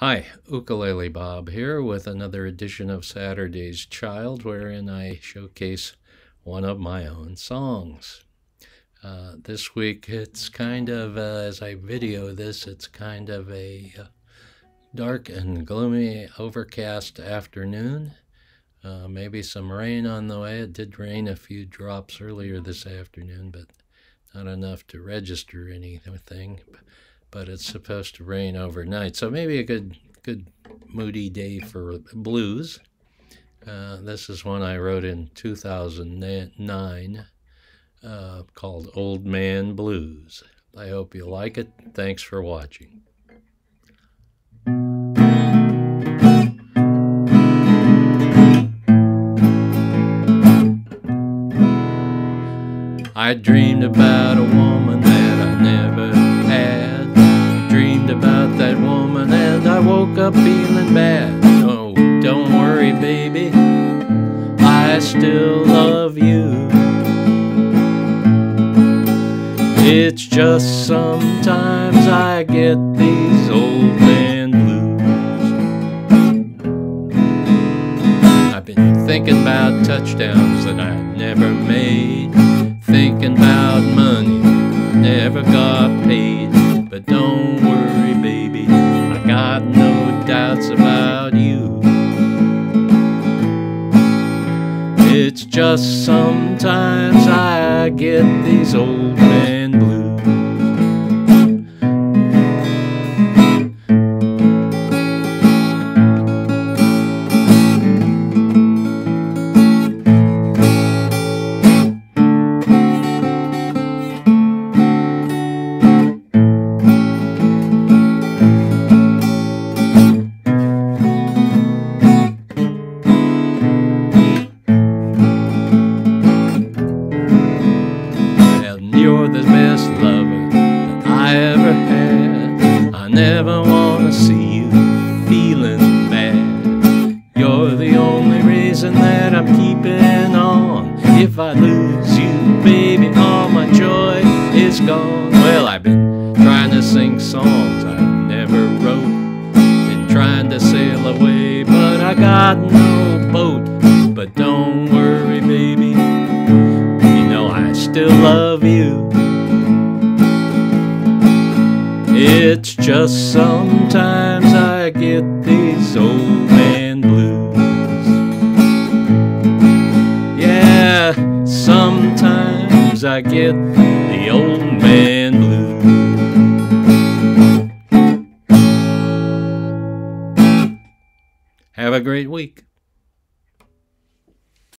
Hi, Ukulele Bob here with another edition of Saturday's Child, wherein I showcase one of my own songs. Uh, this week it's kind of, uh, as I video this, it's kind of a uh, dark and gloomy, overcast afternoon. Uh, maybe some rain on the way. It did rain a few drops earlier this afternoon, but not enough to register anything but it's supposed to rain overnight. So maybe a good good moody day for blues. Uh, this is one I wrote in 2009 uh, called Old Man Blues. I hope you like it. Thanks for watching. I dreamed about a woman up feeling bad. Oh, don't worry, baby, I still love you. It's just sometimes I get these old man blues. I've been thinking about touchdowns that I never made, thinking about money never got paid. It's just sometimes I get these old man blues. Never want to see you feeling bad. You're the only reason that I'm keeping on. If I lose you, baby, all my joy is gone. Well, I've been trying to sing songs I never wrote. Been trying to sail away, but I got no boat. But don't worry, baby, you know I still love you. It's just sometimes I get these old man blues. Yeah, sometimes I get the old man blues. Have a great week.